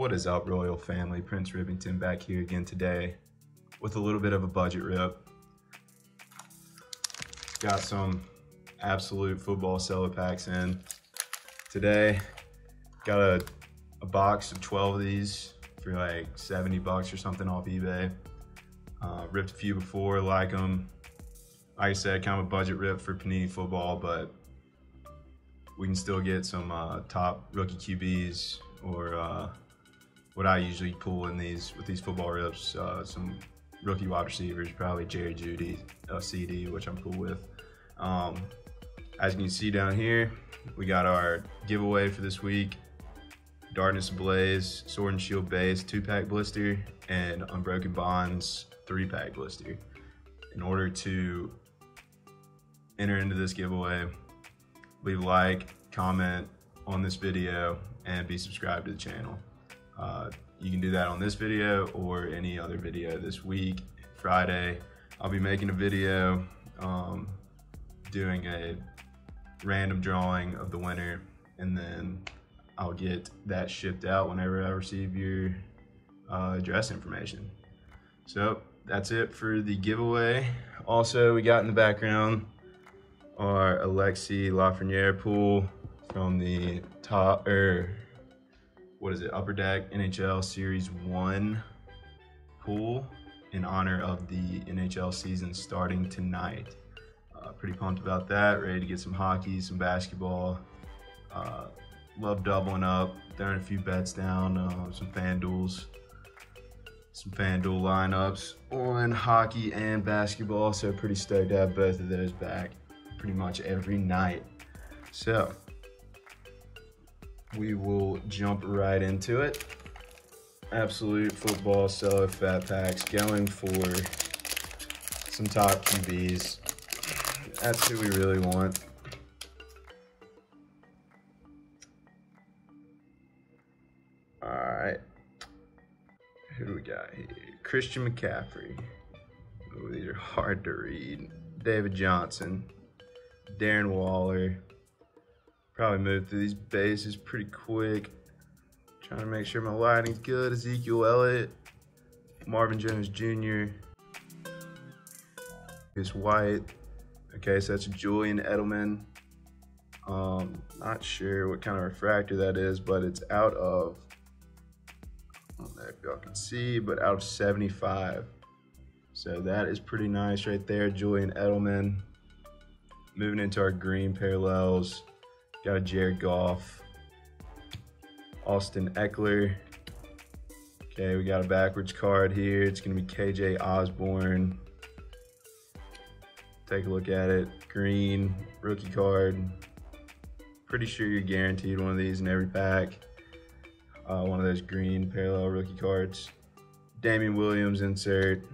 What is up, Royal family? Prince Rippington back here again today with a little bit of a budget rip. Got some absolute football cello packs in. Today, got a, a box of 12 of these for like 70 bucks or something off eBay. Uh, ripped a few before, like them. Like I said, kind of a budget rip for Panini football, but we can still get some uh, top rookie QBs or uh, what I usually pull in these with these football rips, uh, some rookie wide receivers, probably Jerry Jeudy, uh, CeeDee, which I'm cool with. Um, as you can see down here, we got our giveaway for this week. Darkness Ablaze, Sword and Shield base, two pack blister, and Unbroken Bonds, three pack blister. In order to enter into this giveaway, leave a like, comment on this video, and be subscribed to the channel. Uh, you can do that on this video or any other video this week, Friday. I'll be making a video um, doing a random drawing of the winner and then I'll get that shipped out whenever I receive your uh, address information. So that's it for the giveaway. Also, we got in the background our Alexi Lafreniere pool from the top, or er, what is it, Upper Deck NHL Series 1 pool in honor of the NHL season starting tonight. Uh, pretty pumped about that, ready to get some hockey, some basketball. Uh, love doubling up, throwing a few bets down, uh, some FanDuels, some FanDuel lineups on hockey and basketball. So pretty stoked to have both of those back pretty much every night. So we will jump right into it. Absolute football cello fat packs going for some top QBs. That's who we really want. All right. Who do we got here? Christian McCaffrey. Oh, these are hard to read. David Johnson. Darren Waller. Probably move through these bases pretty quick. Trying to make sure my lighting's good. Ezekiel Elliott. Marvin Jones Jr. Here's White. Okay, so that's Julian Edelman. Um, not sure what kind of refractor that is, but it's out of, I don't know if y'all can see, but out of 75. So that is pretty nice right there, Julian Edelman. Moving into our green parallels, got a Jared Goff, Austin Ekeler. Okay, we got a backwards card here. It's gonna be KJ Osborne. Take a look at it. Green, rookie card. Pretty sure you're guaranteed one of these in every pack. Uh, one of those green parallel rookie cards. Damien Williams insert.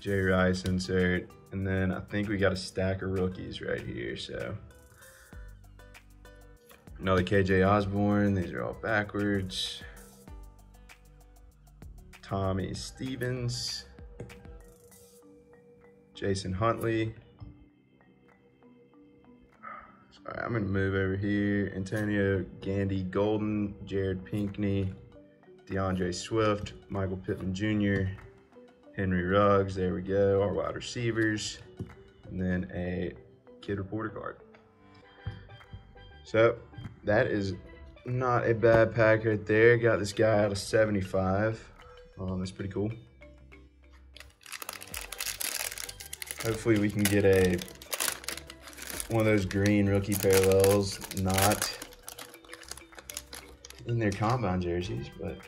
Jay Rice insert. And then I think we got a stack of rookies right here, so. Another KJ Osborne. these are all backwards. Tommy Stevens. Jason Huntley. Sorry, I'm gonna move over here. Antonio Gandy Golden, Jared Pinkney, DeAndre Swift, Michael Pittman Jr., Henry Ruggs, there we go, our wide receivers, and then a kid reporter card. So that is not a bad pack right there. Got this guy out of 75. Um, that's pretty cool. Hopefully we can get a one of those green rookie parallels, not in their combine jerseys, but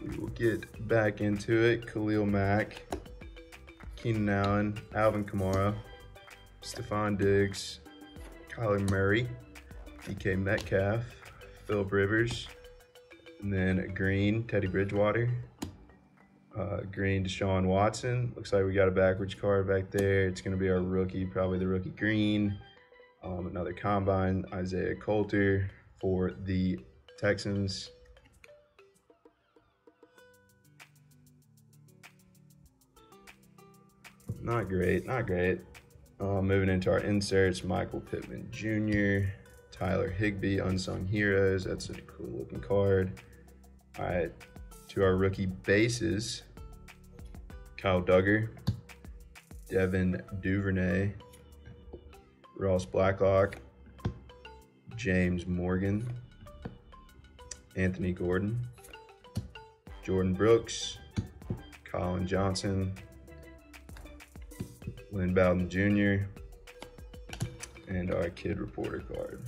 we will get back into it. Khalil Mack, Keenan Allen, Alvin Kamara, Stefon Diggs, Kyler Murray, DK Metcalf, Philip Rivers, and then green, Teddy Bridgewater, uh, green Deshaun Watson. Looks like we got a backwards card back there. It's going to be our rookie, probably the rookie green. Um, another combine, Isaiah Coulter for the Texans. Not great, not great. Uh, moving into our inserts, Michael Pittman Jr., Tyler Higbee, Unsung Heroes. That's a cool looking card. All right, to our rookie bases, Kyle Dugger, Devin Duvernay, Ross Blacklock, James Morgan, Anthony Gordon, Jordyn Brooks, Collin Johnson, Lynn Bowden Jr., and our kid reporter card.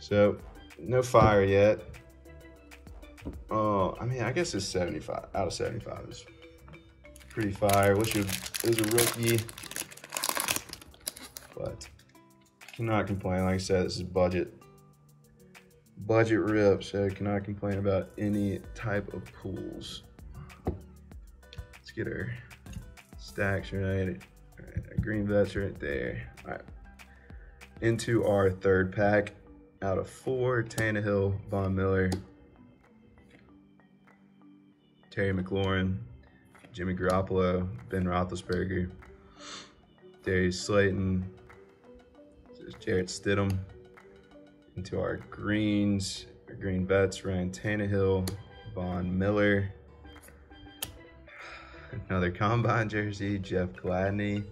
So, no fire yet. Oh, I mean, I guess it's 75 out of 75 is pretty fire. Wish it was a rookie, but cannot complain. Like I said, this is budget budget rip, so cannot complain about any type of pools. Let's get our stacks. All right, green vets right there. All right, into our third pack out of four, Tannehill, Von Miller, Terry McLaurin, Jimmy Garoppolo, Ben Roethlisberger, Darius Slayton, Jarrett Stidham, into our greens, our green vets, Ryan Tannehill, Von Miller, another combine jersey, Jeff Gladney.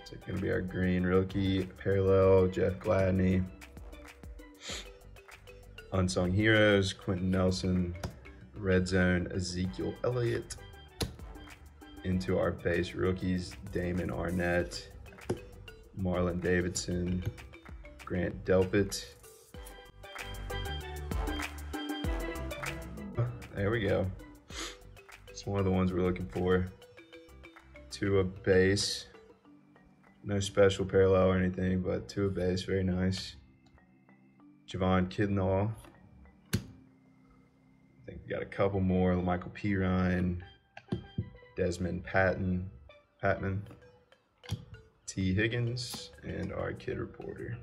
It's gonna be our green rookie parallel, Jeff Gladney. Unsung Heroes, Quenton Nelson, Red Zone, Ezekiel Elliott. Into our base rookies, Damon Arnette, Marlon Davidson, Grant Delpit. There we go. It's one of the ones we're looking for. To a base. No special parallel or anything, but to a base, very nice. Javon Kinlaw. I think we got a couple more. Michael Pirine, Desmond Patton, Patman. Tee Higgins, and our kid reporter.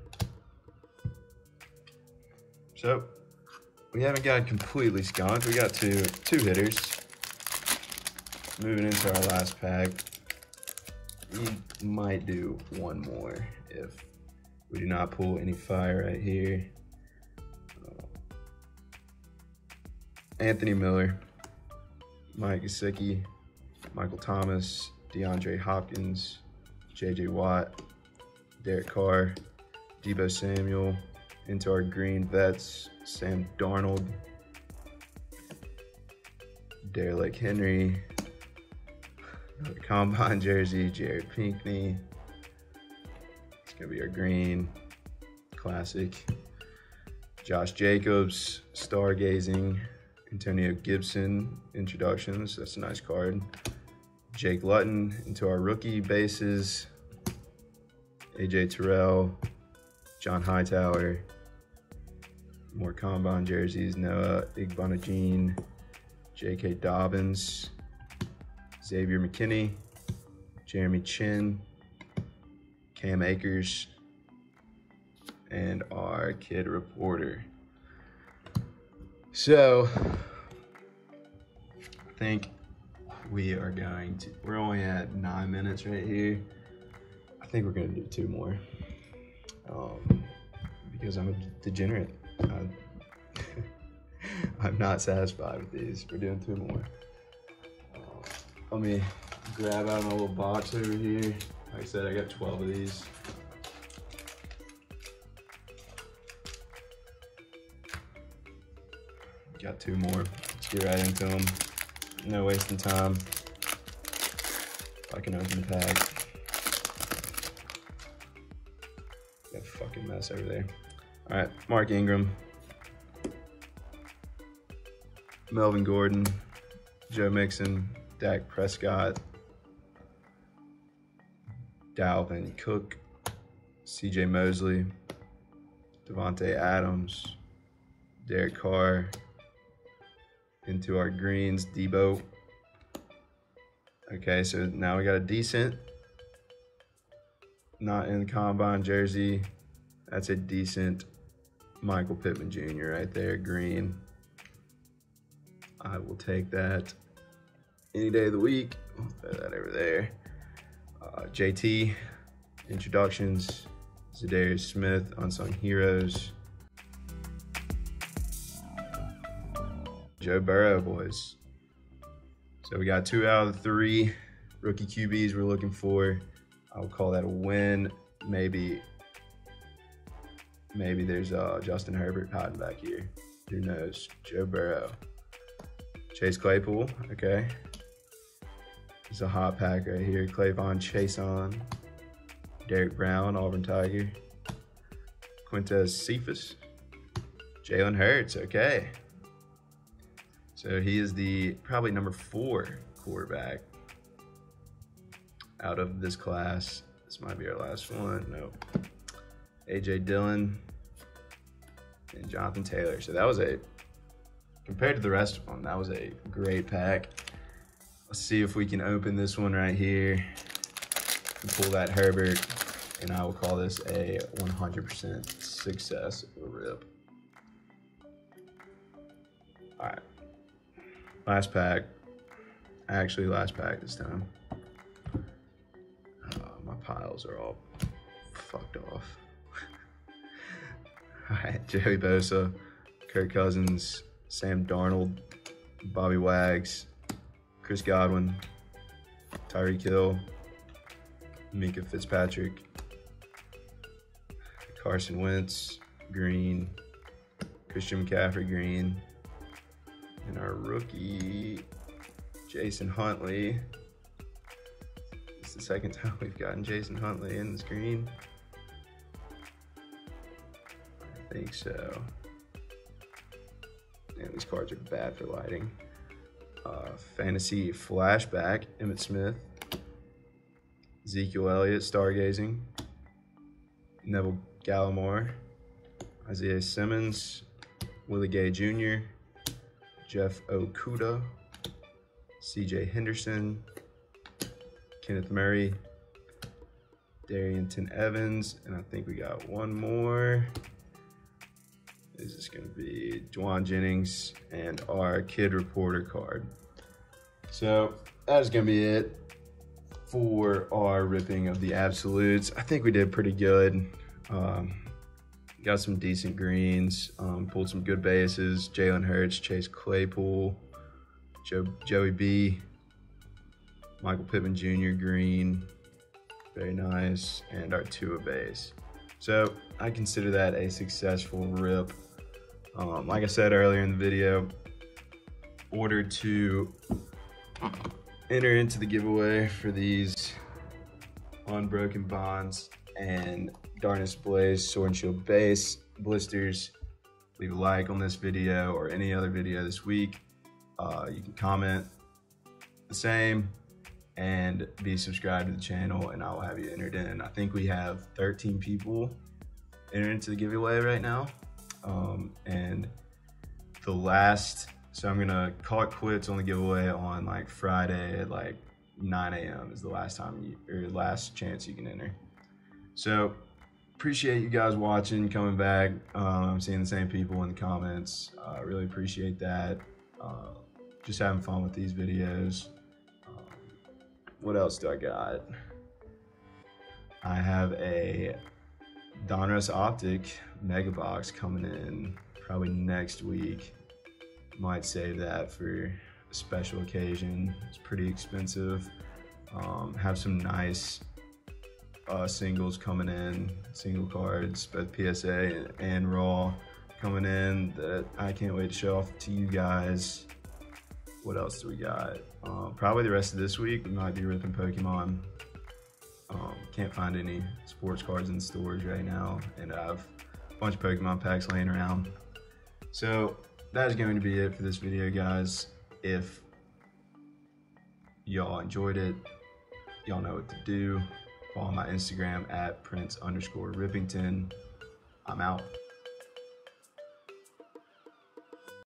So, we haven't gotten completely skunked. We got two, two hitters. Moving into our last pack. We might do one more if we do not pull any fire right here. Uh, Anthony Miller, Mike Gesicki, Michael Thomas, DeAndre Hopkins, J.J. Watt, Derek Carr, Deebo Samuel, into our green vets, Sam Darnold, Derrick Henry, combine jersey, Jared Pinkney. It's gonna be our green, classic. Josh Jacobs, Stargazing, Antonio Gibson, introductions, that's a nice card. Jake Luton into our rookie bases. AJ Terrell, John Hightower, more combine jerseys, Noah Igbinoghene, J.K. Dobbins, Xavier McKinney, Jeremy Chinn, Cam Akers, and our kid reporter. So, I think we are going to, we're only at nine minutes right here. I think we're gonna do two more. Um, because I'm a degenerate. I'm, I'm not satisfied with these. We're doing two more. Uh, let me grab out my little box over here. Like I said, I got 12 of these. Got two more. Let's get right into them. No wasting time. I can open the pack. That fucking mess over there. All right, Mark Ingram. Melvin Gordon, Joe Mixon, Dak Prescott, Dalvin Cook, CJ Mosley, Davante Adams, Derek Carr, into our greens, Deebo. Okay, so now we got a decent, not in the combine jersey. That's a decent Michael Pittman Jr. right there, green. I will take that any day of the week. I'll throw that over there. Uh, JT, introductions, Za'Darius Smith, Unsung Heroes, Joe Burrow, boys. So we got two out of the three rookie QBs we're looking for. I would call that a win. Maybe, maybe there's uh, Justin Herbert hiding back here. Who knows? Joe Burrow. Chase Claypool, okay. It's a hot pack right here. Clavon Chase on. Derrick Brown, Auburn Tiger, Quintez Cephus, Jalen Hurts, okay. So he is the probably number four quarterback out of this class. This might be our last one. Nope. AJ Dillon and Jonathan Taylor. So that was a compared to the rest of them, that was a great pack. Let's see if we can open this one right here pull that Herbert, and I will call this a 100% success rip. All right, last pack. Actually, last pack this time. Uh, my piles are all fucked off. Joey Bosa, Kirk Cousins, Sam Darnold, Bobby Wags, Chris Godwin, Tyreek Hill, Minkah Fitzpatrick, Carson Wentz, Green, Christian McCaffrey, Green, and our rookie, Jason Huntley. It's the second time we've gotten Jason Huntley in this green. Think so. And these cards are bad for lighting. Uh, fantasy flashback, Emmitt Smith. Ezekiel Elliott, stargazing. Neville Gallimore. Isaiah Simmons. Willie Gay Jr. Jeff Okudah, CJ Henderson. Kenneth Murray. Darrynton Evans. And I think we got one more Jauan Jennings and our kid reporter card. So that is to be it for our ripping of the absolutes. I think we did pretty good. Um, got some decent greens, um, pulled some good bases. Jalen Hurts, Chase Claypool, Joe, Joey B, Michael Pittman Jr. green, very nice, and our Tua base. So I consider that a successful rip. Um, like I said earlier in the video, order to enter into the giveaway for these unbroken bonds and Darkness Ablaze Sword and Shield base blisters. Leave a like on this video or any other video this week. Uh, you can comment the same and be subscribed to the channel and I will have you entered in. I think we have 13 people entered into the giveaway right now. Um, and the last, so I'm gonna call it quits on the giveaway on like Friday at like 9 a.m. is the last time you, or last chance you can enter. So appreciate you guys watching, coming back. Um, I'm seeing the same people in the comments. I uh, really appreciate that. Uh, just having fun with these videos. Um, what else do I got? I have a Donruss Optic Mega Box coming in probably next week. Might save that for a special occasion. It's pretty expensive. Um, have some nice uh, singles coming in, single cards, both PSA and Raw coming in that I can't wait to show off to you guys. What else do we got? Uh, probably the rest of this week, we might be ripping Pokemon um, can't find any sports cards in storage right now, and I have a bunch of Pokemon packs laying around. So that is going to be it for this video, guys. If y'all enjoyed it, y'all know what to do. Follow my Instagram at Prince underscore Rippington. I'm out.